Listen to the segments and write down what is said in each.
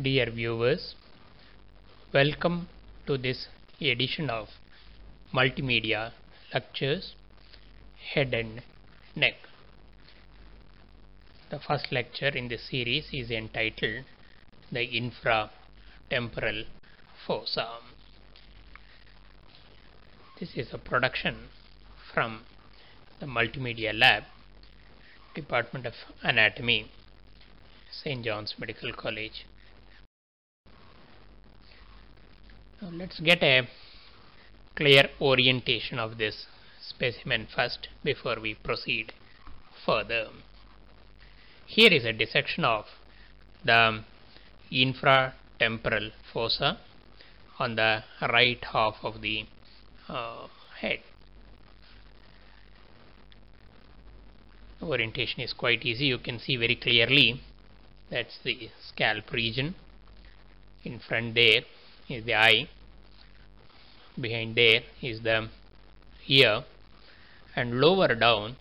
Dear viewers, welcome to this edition of Multimedia Lectures Head and Neck. The first lecture in this series is entitled The Infratemporal Fossa. This is a production from the Multimedia Lab, Department of Anatomy, St. John's Medical College. Now let's get a clear orientation of this specimen first before we proceed further. Here is a dissection of the infratemporal fossa on the right half of the uh, head. Orientation is quite easy. You can see very clearly that's the scalp region. In front there is the eye. Behind there is the ear. And lower down,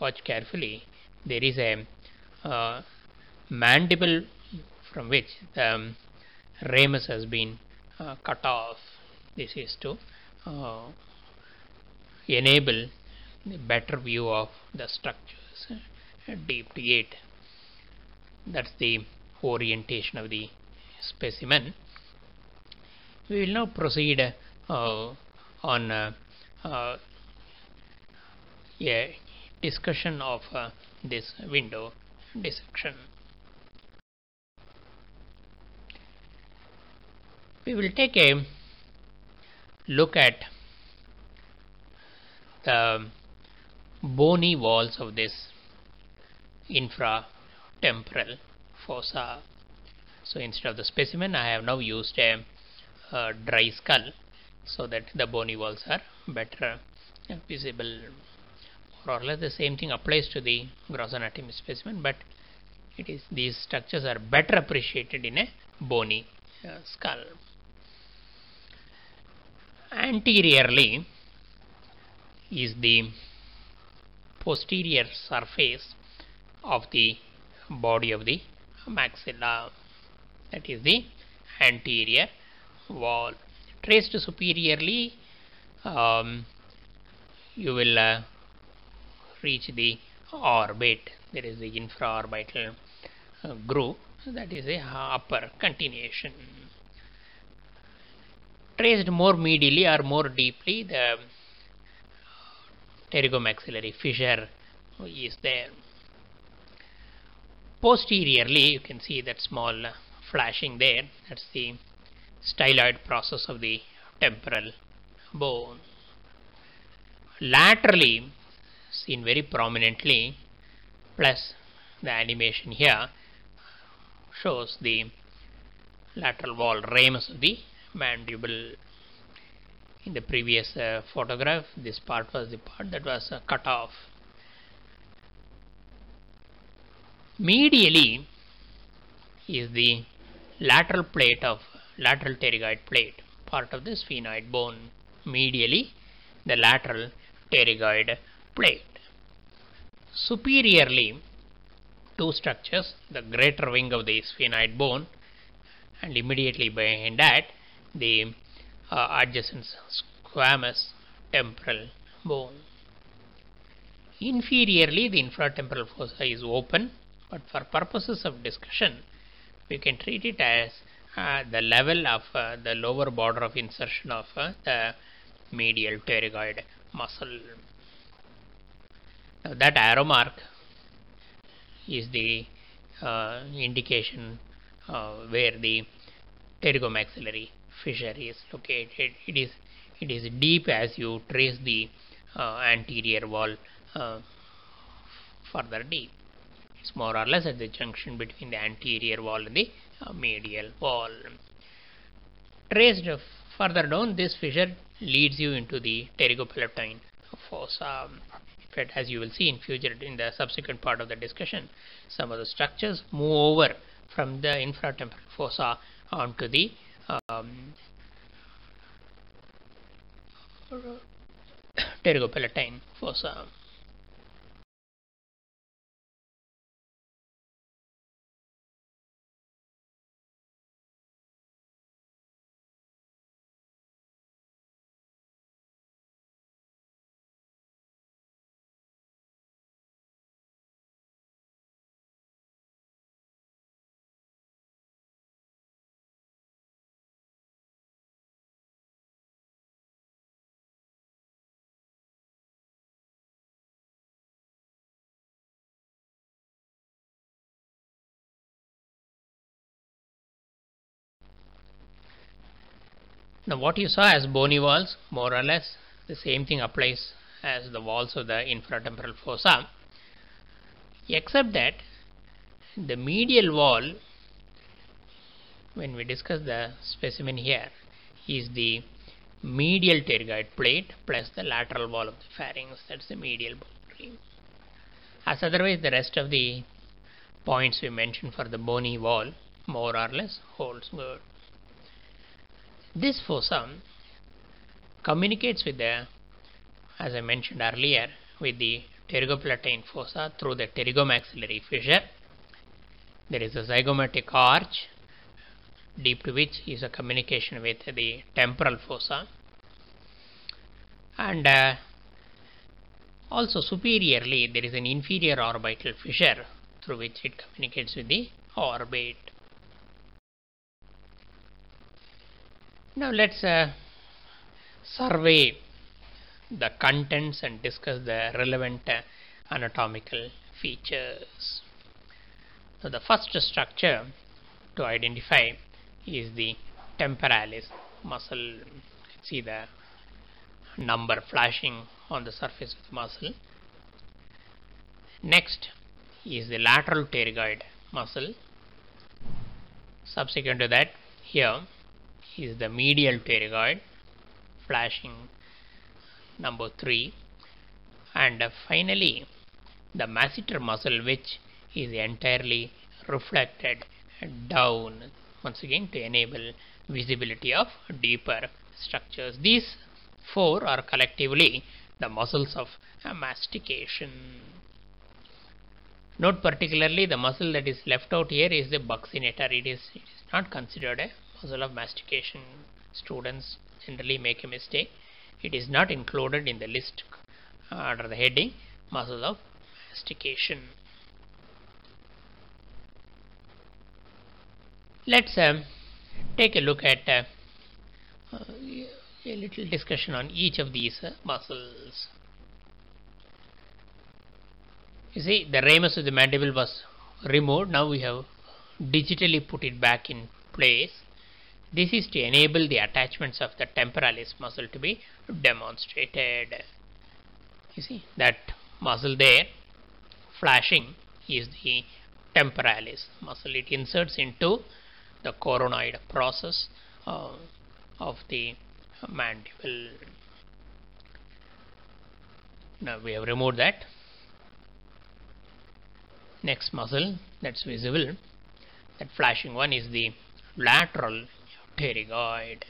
watch carefully, there is a uh, mandible from which the um, ramus has been uh, cut off. This is to uh, enable the better view of the structures deep to 8. That's the orientation of the specimen. We will now proceed uh, on uh, uh, a discussion of this window dissection. We will take a look at the bony walls of this infratemporal fossa. So instead of the specimen I have now used a, dry skull so that the bony walls are better visible. More or less the same thing applies to the gross anatomy specimen but it is these structures are better appreciated in a bony uh, skull. Anteriorly is the posterior surface of the body of the maxilla that is the anterior wall. Traced superiorly um, you will uh, reach the orbit. There is the infraorbital uh, groove that is a upper continuation. Traced more medially or more deeply the pterygomaxillary fissure is there. Posteriorly you can see that small flashing there. That's the styloid process of the temporal bone. Laterally seen very prominently plus the animation here shows the lateral wall ramus of the mandible. In the previous uh, photograph this part was the part that was uh, cut off. Medially is the lateral plate of lateral pterygoid plate part of the sphenoid bone medially the lateral pterygoid plate. Superiorly two structures the greater wing of the sphenoid bone and immediately behind that the uh, adjacent squamous temporal bone. Inferiorly the infratemporal fossa is open but for purposes of discussion we can treat it as the level of uh, the lower border of insertion of uh, the medial pterygoid muscle. Now that arrow mark is the uh, indication uh, where the pterygomaxillary fissure is located. It is it is deep as you trace the uh, anterior wall further deep it's more or less at the junction between the anterior wall and the uh, medial wall. Traced further down, this fissure leads you into the pterygopalatine fossa. As you will see in future in the subsequent part of the discussion, some of the structures move over from the infratemporal fossa onto the um, fossa. Now what you saw as bony walls, more or less the same thing applies as the walls of the infratemporal fossa, except that the medial wall, when we discuss the specimen here, is the medial pterygoid plate plus the lateral wall of the pharynx, that's the medial boundary. As otherwise the rest of the points we mentioned for the bony wall more or less holds good. This fossa communicates with the, as I mentioned earlier, with the pterygopalatine fossa through the pterygomaxillary fissure. There is a zygomatic arch deep to which is a communication with the temporal fossa and uh, also superiorly there is an inferior orbital fissure through which it communicates with the orbit. Now let's uh, survey the contents and discuss the relevant uh, anatomical features. So the first structure to identify is the temporalis muscle. See the number flashing on the surface of the muscle. Next is the lateral pterygoid muscle. Subsequent to that, here is the medial pterygoid flashing number 3 and finally the masseter muscle which is entirely reflected down once again to enable visibility of deeper structures. These four are collectively the muscles of mastication. Note particularly the muscle that is left out here is the buccinator. It is, it is not considered a muscle of mastication. Students generally make a mistake. It is not included in the list uh, under the heading muscle of mastication. Let's um, take a look at uh, uh, a little discussion on each of these uh, muscles. You see, the ramus of the mandible was removed. Now we have digitally put it back in place. This is to enable the attachments of the temporalis muscle to be demonstrated. You see, that muscle there flashing is the temporalis muscle. It inserts into the coronoid process uh, of the mandible. Now we have removed that. Next muscle that's visible, that flashing one is the lateral pterygoid.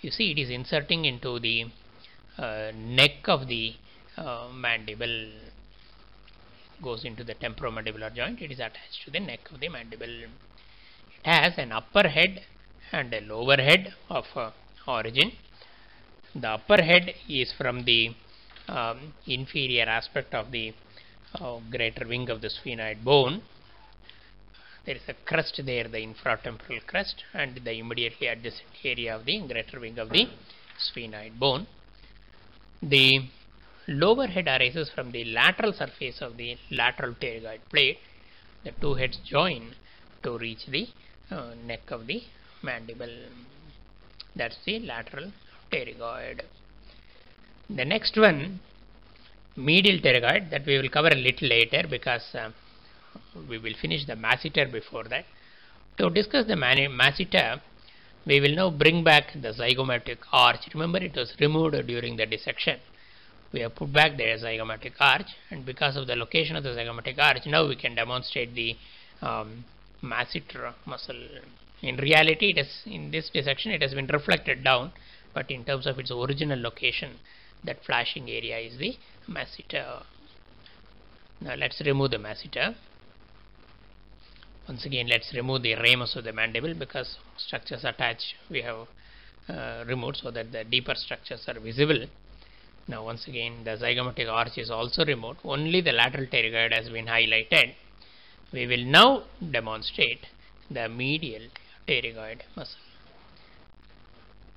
You see it is inserting into the uh, neck of the uh, mandible goes into the temporomandibular joint it is attached to the neck of the mandible It has an upper head and a lower head of uh, origin. The upper head is from the um, inferior aspect of the uh, greater wing of the sphenoid bone. There is a crest there, the infratemporal crest, and the immediately adjacent area of the greater wing of the sphenoid bone. The lower head arises from the lateral surface of the lateral pterygoid plate. The two heads join to reach the uh, neck of the mandible that's the lateral pterygoid the next one medial pterygoid that we will cover a little later because uh, we will finish the masseter before that to discuss the masseter we will now bring back the zygomatic arch remember it was removed during the dissection we have put back the zygomatic arch and because of the location of the zygomatic arch now we can demonstrate the um, masseter muscle. In reality, it is in this dissection it has been reflected down, but in terms of its original location, that flashing area is the masseter. Now let's remove the masseter. Once again, let's remove the ramus of the mandible because structures attached we have uh, removed so that the deeper structures are visible. Now once again the zygomatic arch is also removed, only the lateral pterygoid has been highlighted we will now demonstrate the medial pterygoid muscle.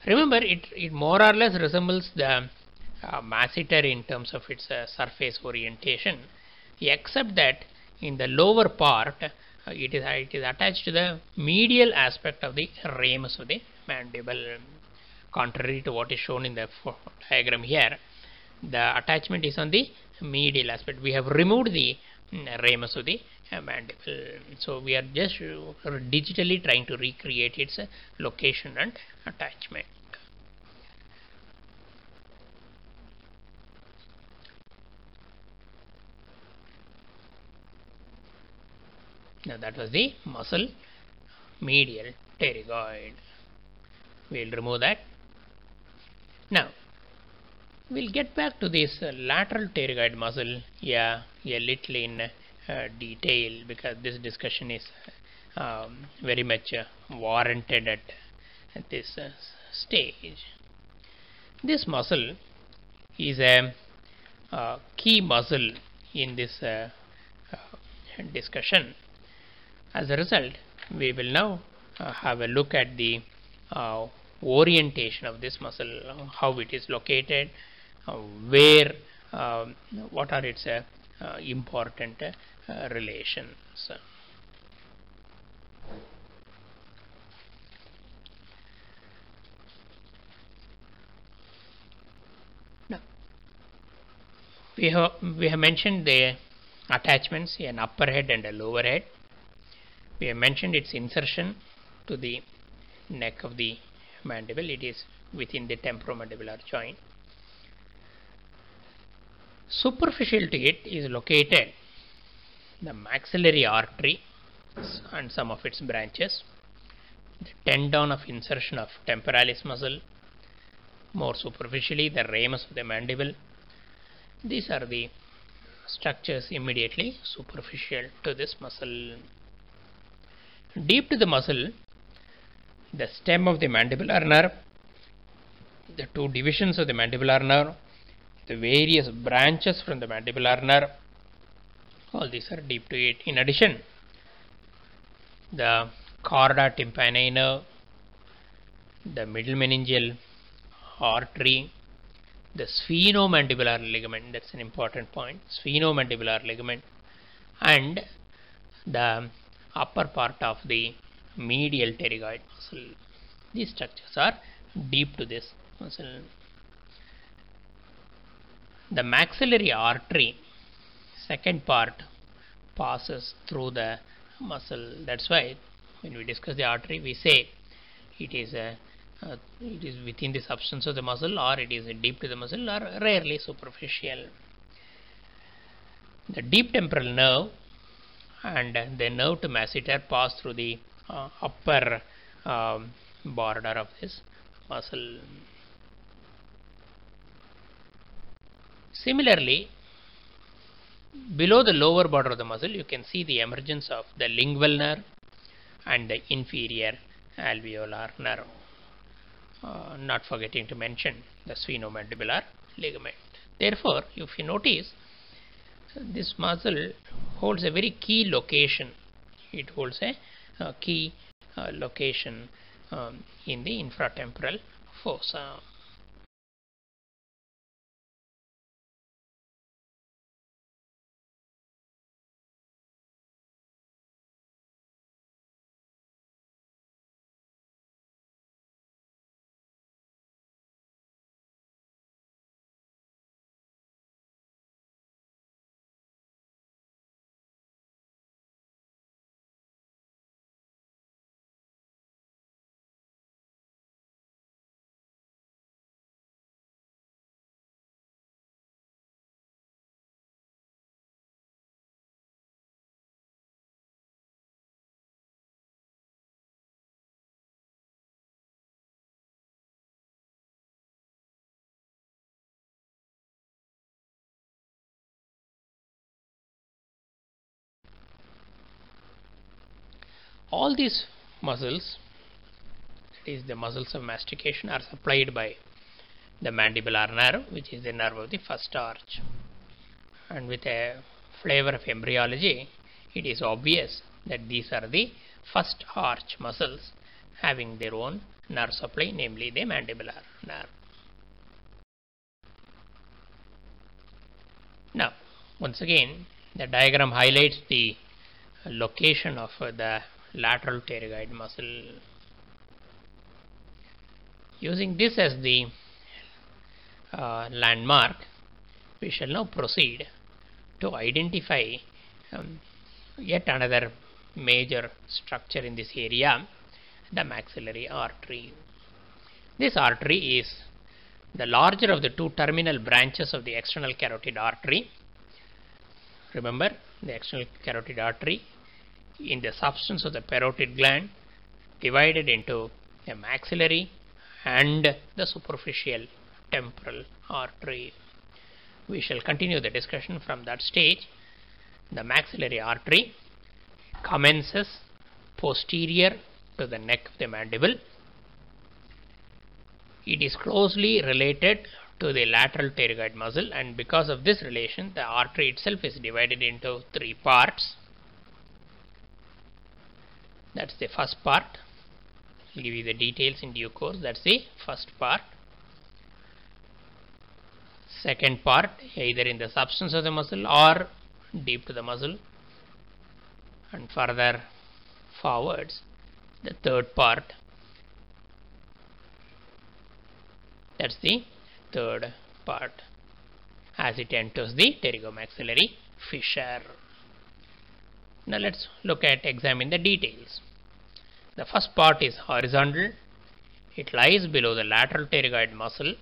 Remember, it, it more or less resembles the uh, masseter in terms of its uh, surface orientation, except that in the lower part, it, is, it is attached to the medial aspect of the ramus of the mandible. contrary to what is shown in the diagram here the attachment is on the medial aspect. We have removed the mm, ramus of the uh, mandible. So we are just uh, digitally trying to recreate its uh, location and attachment now that was the muscle medial pterygoid. We'll remove that. Now we'll get back to this uh, lateral pterygoid muscle. Yeah a little in uh, detail because this discussion is um, very much uh, warranted at, at this uh, stage. This muscle is a uh, key muscle in this uh, discussion as a result we will now have a look at the orientation of this muscle, how it is located, uh, where, um, what are its uh, uh, important relations. Now, we have we have mentioned the attachments an upper head and a lower head we have mentioned its insertion to the neck of the mandible. It is within the temporomandibular joint. Superficial to it is located the maxillary artery and some of its branches. The tendon of insertion of temporalis muscle. More superficially the ramus of the mandible. These are the structures immediately superficial to this muscle deep to the muscle the stem of the mandibular nerve, the two divisions of the mandibular nerve, the various branches from the mandibular nerve, all these are deep to it. In addition, the chorda tympani nerve, the middle meningeal artery, the sphenomandibular ligament, that's an important point, sphenomandibular ligament, and the upper part of the medial pterygoid muscle. These structures are deep to this muscle. The maxillary artery, second part, passes through the muscle. That's why when we discuss the artery, we say it is a uh, it is within the substance of the muscle or it is deep to the muscle or rarely superficial. The deep temporal nerve and the nerve to masseter pass through the uh, upper um, border of this muscle. Similarly, below the lower border of the muscle, you can see the emergence of the lingual nerve and the inferior alveolar nerve. Uh, not forgetting to mention the sphenomandibular ligament. Therefore, if you notice, this muscle holds a very key location. It holds a uh, key uh, location um, in the infratemporal fossa. All these muscles that is the muscles of mastication are supplied by the mandibular nerve which is the nerve of the first arch. And with a flavor of embryology it is obvious that these are the first arch muscles having their own nerve supply namely the mandibular nerve. Now once again the diagram highlights the location of the lateral pterygoid muscle. Using this as the uh, landmark, we shall now proceed to identify um, yet another major structure in this area, the maxillary artery. This artery is the larger of the two terminal branches of the external carotid artery. Remember, the external carotid artery in the substance of the parotid gland divided into a maxillary and the superficial temporal artery. We shall continue the discussion from that stage. The maxillary artery commences posterior to the neck of the mandible. It is closely related to the lateral pterygoid muscle and because of this relation the artery itself is divided into three parts. That's the first part. I'll give you the details in due course. That's the first part. Second part either in the substance of the muscle or deep to the muscle and further forwards the third part that's the third part as it enters the pterygomaxillary fissure. Now let's look at examine the details. The first part is horizontal. It lies below the lateral pterygoid muscle.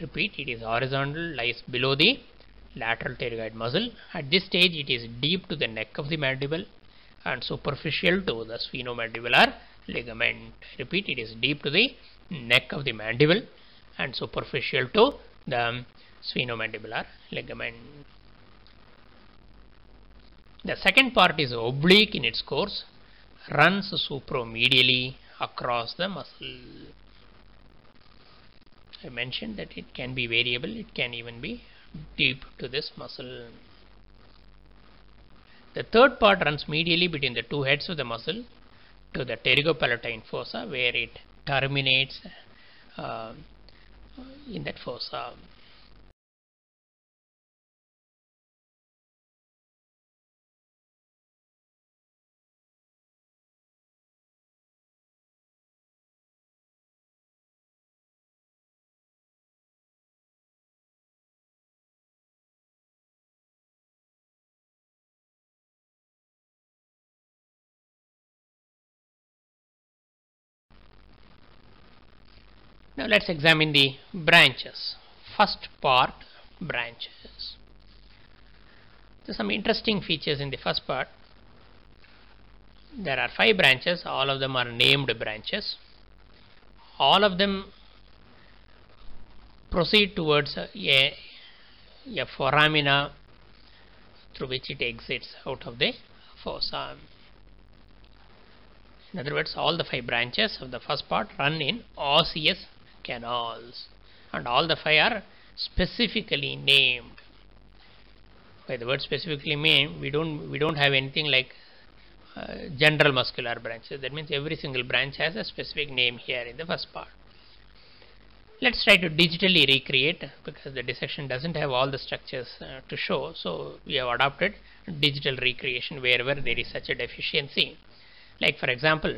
Repeat, it is horizontal, lies below the lateral pterygoid muscle. At this stage, it is deep to the neck of the mandible and superficial to the sphenomandibular ligament. Repeat, it is deep to the neck of the mandible and superficial to the sphenomandibular ligament. The second part is oblique in its course, runs superomedially across the muscle. I mentioned that it can be variable, it can even be deep to this muscle. The third part runs medially between the two heads of the muscle to the pterygopalatine fossa where it terminates uh, in that fossa. Now let's examine the branches. First part branches. So some interesting features in the first part. There are five branches, all of them are named branches. All of them proceed towards a, a foramina through which it exits out of the fossa. In other words, all the five branches of the first part run in osseous canals and all the five are specifically named. By the word specifically named we don't we don't have anything like uh, general muscular branches. That means every single branch has a specific name here in the first part. Let's try to digitally recreate because the dissection doesn't have all the structures uh, to show. So we have adopted digital recreation wherever there is such a deficiency. Like for example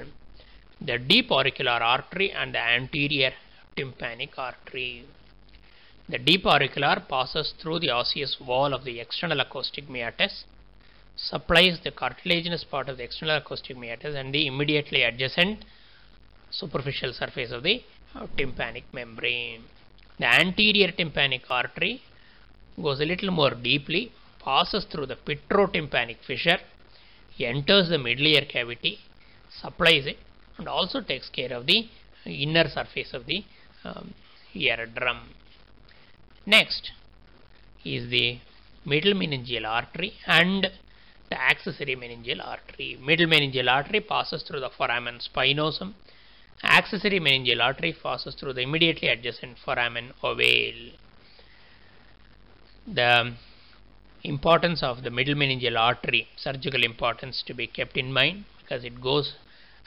the deep auricular artery and the anterior tympanic artery. The deep auricular passes through the osseous wall of the external acoustic meatus, supplies the cartilaginous part of the external acoustic meatus and the immediately adjacent superficial surface of the tympanic membrane. The anterior tympanic artery goes a little more deeply, passes through the petrotympanic fissure, enters the middle ear cavity, supplies it and also takes care of the inner surface of the um, eardrum. Next is the middle meningeal artery and the accessory meningeal artery. Middle meningeal artery passes through the foramen spinosum. Accessory meningeal artery passes through the immediately adjacent foramen ovale. The importance of the middle meningeal artery, surgical importance to be kept in mind because it goes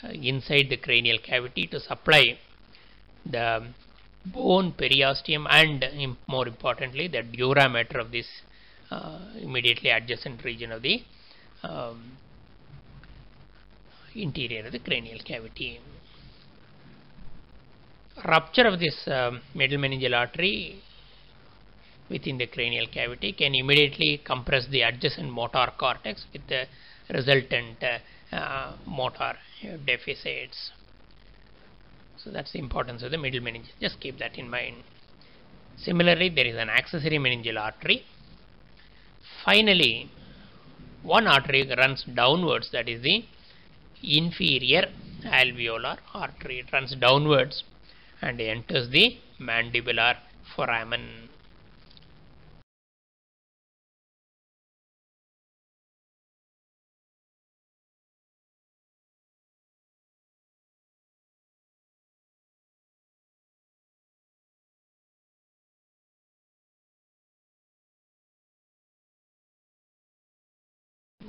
uh, inside the cranial cavity to supply the bone periosteum and more importantly the dura mater of this uh, immediately adjacent region of the um, interior of the cranial cavity. rupture of this um, middle meningeal artery within the cranial cavity can immediately compress the adjacent motor cortex with the resultant uh, uh, motor deficits. So that's the importance of the middle meningeal. Just keep that in mind. Similarly, there is an accessory meningeal artery. Finally, one artery runs downwards, that is the inferior alveolar artery. It runs downwards and enters the mandibular foramen.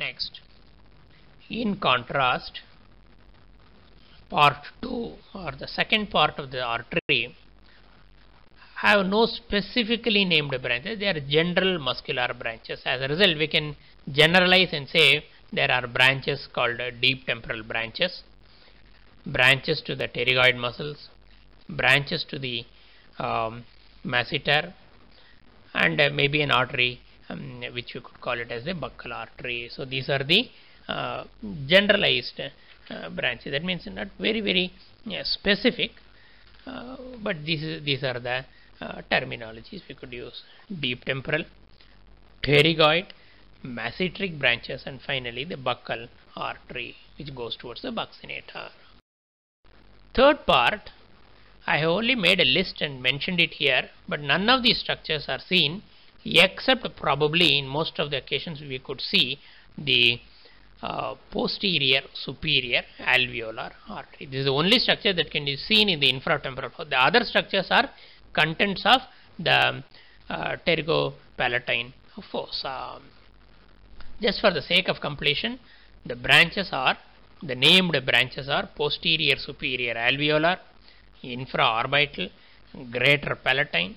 Next, in contrast, part 2 or the second part of the artery have no specifically named branches, they are general muscular branches. As a result, we can generalize and say there are branches called deep temporal branches, branches to the pterygoid muscles, branches to the um, masseter, and uh, maybe an artery um, which we could call it as the buccal artery. So these are the uh, generalized uh, branches. That means not very very specific, uh, but these these are the uh, terminologies we could use: deep temporal, pterygoid, masseteric branches, and finally the buccal artery, which goes towards the buccinator. Third part, I have only made a list and mentioned it here, but none of these structures are seen except probably in most of the occasions we could see the uh, posterior superior alveolar artery. This is the only structure that can be seen in the infratemporal. The other structures are contents of the uh, pterygopalatine fossa. Just for the sake of completion, the branches are the named branches are posterior superior alveolar, infraorbital, greater palatine,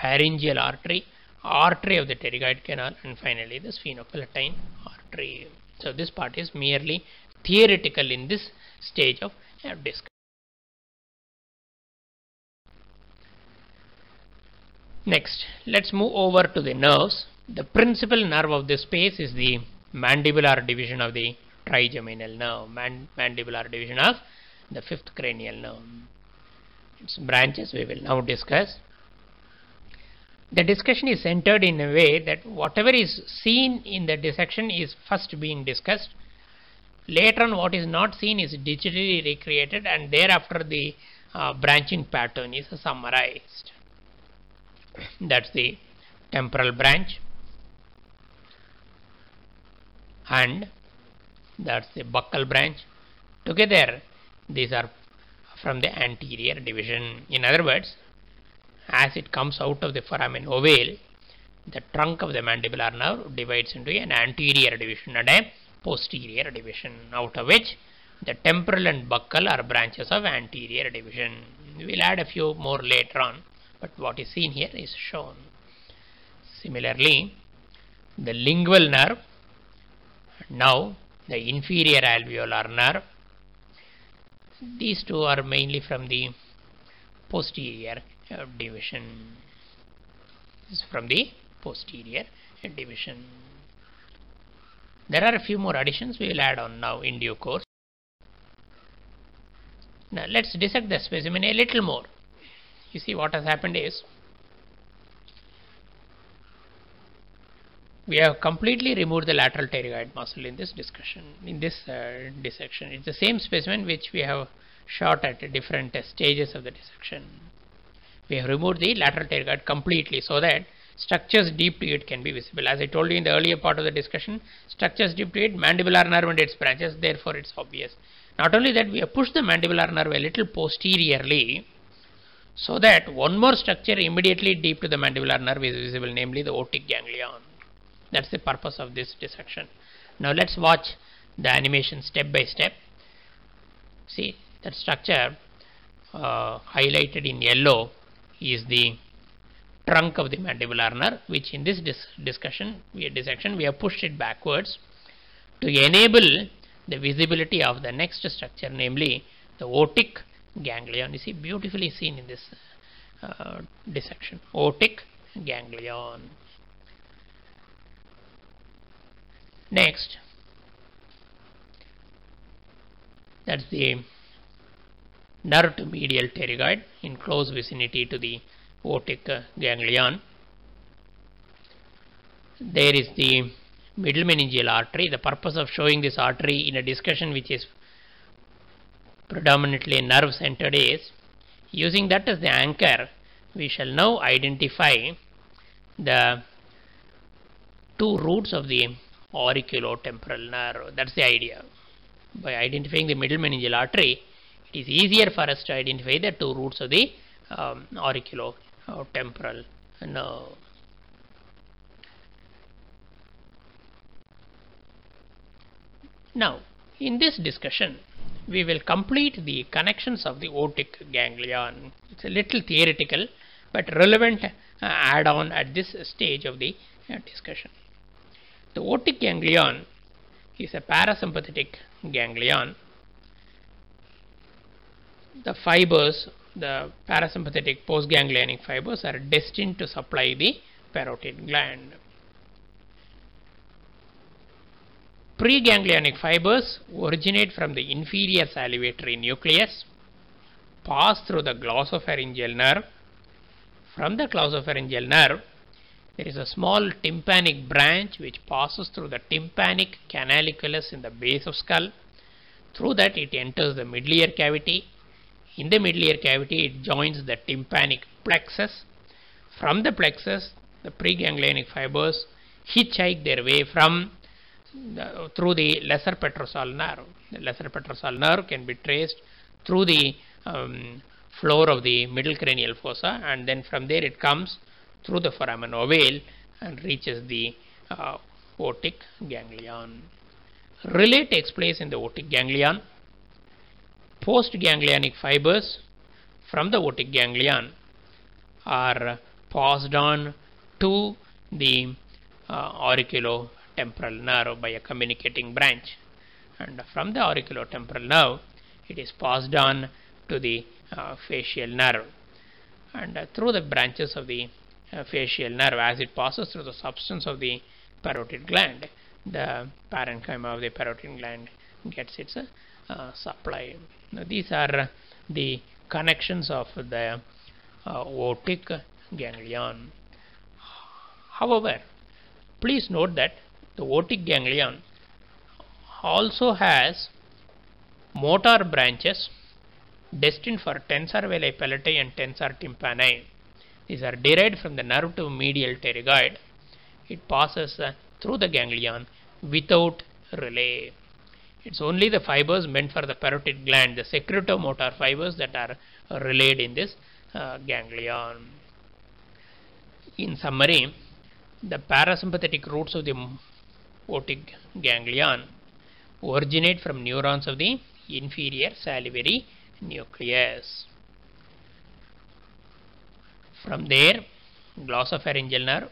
pharyngeal artery, artery of the pterygoid canal and finally the sphenopalatine artery. So this part is merely theoretical in this stage of discussion. Next, let's move over to the nerves. The principal nerve of this space is the mandibular division of the trigeminal nerve, Man mandibular division of the fifth cranial nerve. Its branches we will now discuss the discussion is centered in a way that whatever is seen in the dissection is first being discussed. Later on what is not seen is digitally recreated and thereafter the uh, branching pattern is summarized. That's the temporal branch and that's the buccal branch. Together these are from the anterior division. In other words, as it comes out of the foramen ovale, the trunk of the mandibular nerve divides into an anterior division and a posterior division, out of which the temporal and buccal are branches of anterior division. We will add a few more later on, but what is seen here is shown. Similarly, the lingual nerve, now the inferior alveolar nerve, these two are mainly from the posterior division is from the posterior division. There are a few more additions we will add on now in due course. Now let's dissect the specimen a little more. You see what has happened is we have completely removed the lateral pterygoid muscle in this discussion, in this uh, dissection. It's the same specimen which we have shot at different stages of the dissection we have removed the lateral tail pterygoid completely so that structures deep to it can be visible. As I told you in the earlier part of the discussion, structures deep to it, mandibular nerve and its branches, therefore it's obvious. Not only that, we have pushed the mandibular nerve a little posteriorly so that one more structure immediately deep to the mandibular nerve is visible, namely the otic ganglion. That's the purpose of this dissection. Now let's watch the animation step by step. See that structure uh, highlighted in yellow is the trunk of the mandibular nerve which in this dis discussion we dissection we have pushed it backwards to enable the visibility of the next structure namely the otic ganglion. You see, beautifully seen in this uh, dissection. Otic ganglion. Next, that's the nerve to medial pterygoid in close vicinity to the otic ganglion. There is the middle meningeal artery. The purpose of showing this artery in a discussion which is predominantly nerve centered is using that as the anchor we shall now identify the two roots of the auriculotemporal nerve. That's the idea. By identifying the middle meningeal artery, it is easier for us to identify the two roots of the um, auriculotemporal nerve. Now, in this discussion, we will complete the connections of the otic ganglion. It's a little theoretical, but relevant uh, add-on at this stage of the uh, discussion. The otic ganglion is a parasympathetic ganglion. The fibers, the parasympathetic postganglionic fibers are destined to supply the parotid gland. Preganglionic fibers originate from the inferior salivatory nucleus, pass through the glossopharyngeal nerve. From the glossopharyngeal nerve, there is a small tympanic branch which passes through the tympanic canaliculus in the base of skull. Through that it enters the middle ear cavity. In the middle ear cavity it joins the tympanic plexus. From the plexus the preganglionic fibers hitchhike their way from the, through the lesser petrosal nerve. The lesser petrosal nerve can be traced through the um, floor of the middle cranial fossa and then from there it comes through the foramen ovale and reaches the uh, otic ganglion. Relay takes place in the otic ganglion. Postganglionic fibers from the otic ganglion are passed on to the uh, auriculo temporal nerve by a communicating branch. And from the auriculotemporal nerve it is passed on to the uh, facial nerve. And uh, through the branches of the uh, facial nerve as it passes through the substance of the parotid gland the parenchyma of the parotid gland gets its uh, supply. Now, these are the connections of the uh, otic ganglion. However, please note that the otic ganglion also has motor branches destined for tensor veli palatini and tensor tympani. These are derived from the nerve to medial pterygoid. It passes uh, through the ganglion without relay. It's only the fibers meant for the parotid gland, the secretomotor fibers that are relayed in this uh, ganglion. In summary, the parasympathetic roots of the otic ganglion originate from neurons of the inferior salivary nucleus. From there, glossopharyngeal nerve,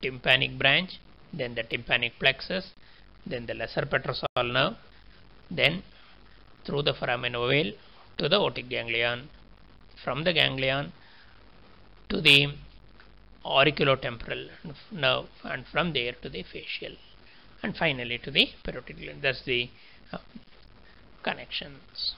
tympanic branch, then the tympanic plexus, then the lesser petrosal nerve, then through the foramen ovale to the otic ganglion, from the ganglion to the auriculotemporal nerve and from there to the facial and finally to the parotid gland. That's the uh, connections.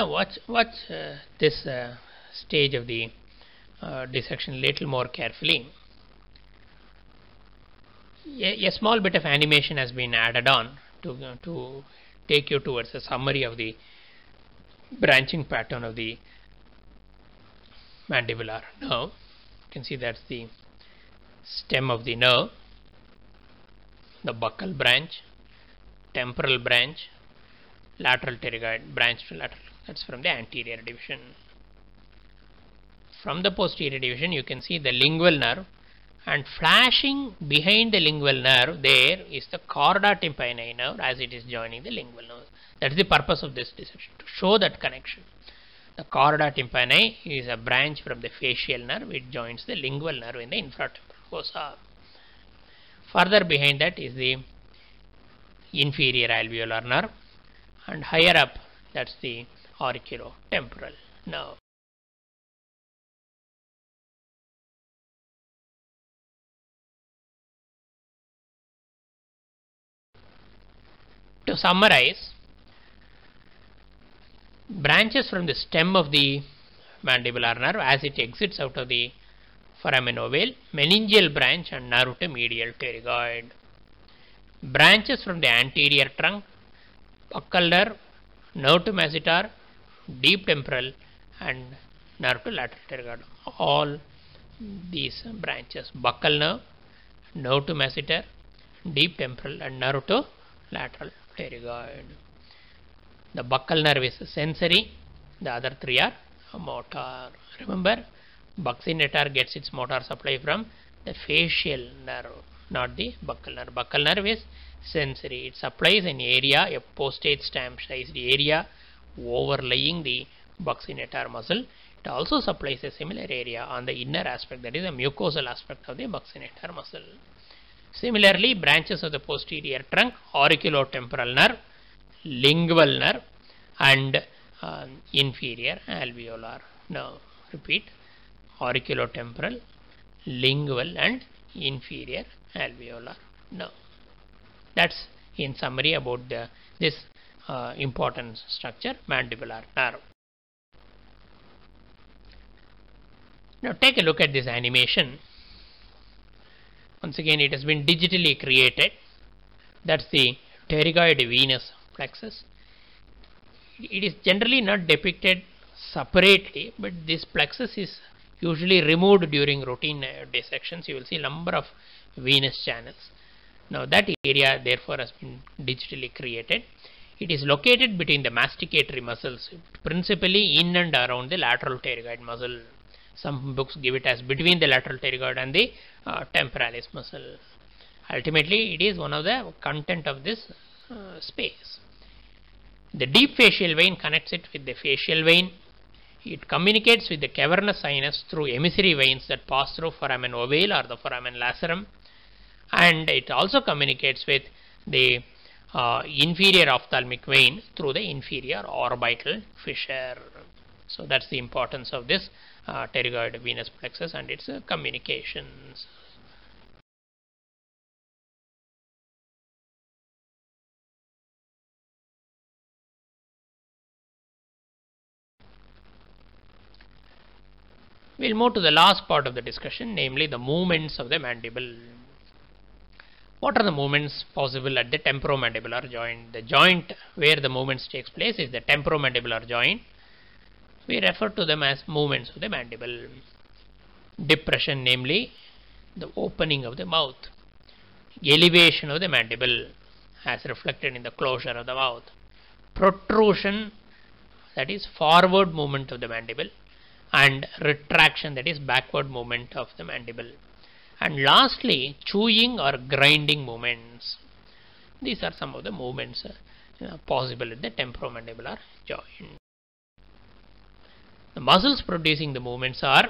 Now watch watch uh, this uh, stage of the uh, dissection little more carefully. A, a, small bit of animation has been added on to to take you towards a summary of the branching pattern of the mandibular nerve. You can see that's the stem of the nerve, the buccal branch, temporal branch, lateral pterygoid branch to lateral. That's from the anterior division. From the posterior division, you can see the lingual nerve and flashing behind the lingual nerve there is the chorda tympani nerve as it is joining the lingual nerve. That is the purpose of this dissection to show that connection. The chorda tympani is a branch from the facial nerve. It joins the lingual nerve in the infratemporal fossa. Further behind that is the inferior alveolar nerve and higher up that's the auriculotemporal nerve. To summarize, branches from the stem of the mandibular nerve as it exits out of the foramen ovale, meningeal branch and nerve to medial pterygoid. Branches from the anterior trunk, buccal nerve, nerve to masseter, deep temporal and nerve to lateral pterygoid. All these branches, buccal nerve, nerve to masseter, deep temporal and nerve to lateral pterygoid. The buccal nerve is sensory, the other three are motor. Remember, buccinator gets its motor supply from the facial nerve, not the buccal nerve. Buccal nerve is sensory. It supplies an area, a postage stamp sized area overlaying the buccinator muscle. It also supplies a similar area on the inner aspect, that is a mucosal aspect of the buccinator muscle. Similarly, branches of the posterior trunk, auriculotemporal nerve, lingual nerve and uh, inferior alveolar Now Repeat, auriculotemporal, lingual and inferior alveolar Now That's in summary about the, this uh, important structure, mandibular nerve. Now take a look at this animation. Once again it has been digitally created. That's the pterygoid venous plexus. It is generally not depicted separately but this plexus is usually removed during routine uh, dissections. You will see number of venous channels. Now that area therefore has been digitally created. It is located between the masticatory muscles, principally in and around the lateral pterygoid muscle. Some books give it as between the lateral pterygoid and the uh, temporalis muscle. Ultimately, it is one of the content of this uh, space. The deep facial vein connects it with the facial vein. It communicates with the cavernous sinus through emissary veins that pass through foramen ovale or the foramen lacerum. And it also communicates with the uh, inferior ophthalmic vein through the inferior orbital fissure. So that's the importance of this uh, pterygoid venous plexus and its uh, communications. We'll move to the last part of the discussion, namely the movements of the mandible. What are the movements possible at the temporomandibular joint? The joint where the movements takes place is the temporomandibular joint. We refer to them as movements of the mandible. Depression, namely the opening of the mouth. Elevation of the mandible as reflected in the closure of the mouth. Protrusion, that is forward movement of the mandible and retraction that is backward movement of the mandible and lastly chewing or grinding movements these are some of the movements uh, possible at the temporomandibular joint the muscles producing the movements are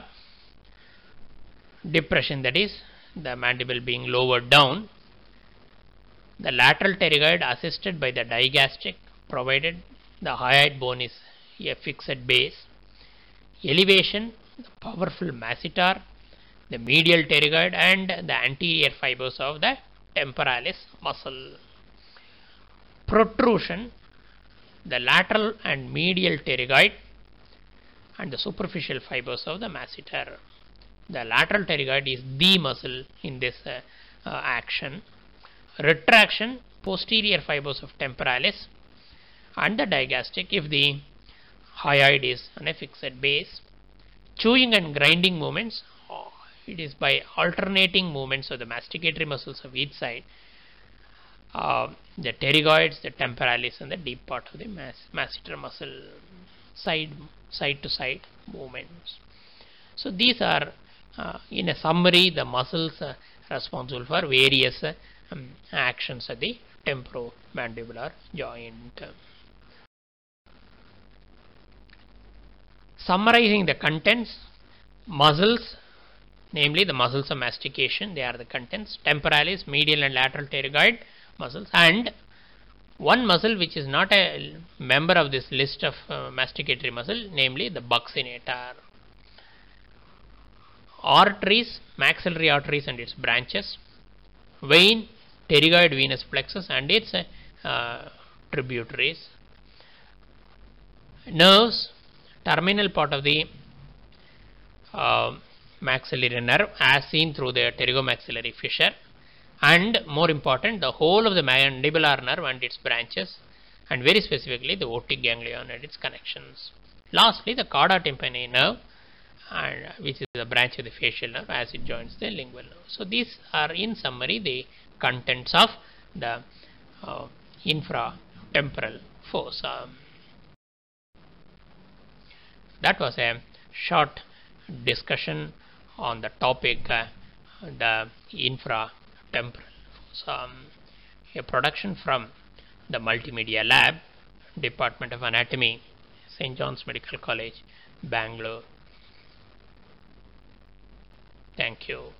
depression that is the mandible being lowered down the lateral pterygoid assisted by the digastric provided the hyoid bone is a fixed base elevation, the powerful masseter, the medial pterygoid and the anterior fibers of the temporalis muscle. Protrusion, the lateral and medial pterygoid and the superficial fibers of the masseter. The lateral pterygoid is the muscle in this uh, uh, action. Retraction, posterior fibers of temporalis and the digastric if the hyoid is on a fixed base. Chewing and grinding movements, it is by alternating movements of the masticatory muscles of each side uh, the pterygoids, the temporalis, and the deep part of the mas masseter muscle, side side to side movements. So these are, uh, in a summary, the muscles uh, responsible for various um, actions of the temporomandibular joint. Summarizing the contents, muscles, namely the muscles of mastication, they are the contents, temporalis, medial and lateral pterygoid muscles, and one muscle which is not a member of this list of uh, masticatory muscle, namely the buccinator. Arteries, maxillary arteries and its branches, vein, pterygoid venous plexus and its uh, tributaries, nerves, terminal part of the uh, maxillary nerve as seen through the pterygomaxillary fissure and more important the whole of the mandibular nerve and its branches and very specifically the otic ganglion and its connections. Lastly the chorda tympani nerve and which is the branch of the facial nerve as it joins the lingual nerve. So these are in summary the contents of the uh, infratemporal fossa. That was a short discussion on the topic uh, the infratemporal fossa. Um, a production from the Multimedia Lab, Department of Anatomy, St. John's Medical College, Bangalore. Thank you.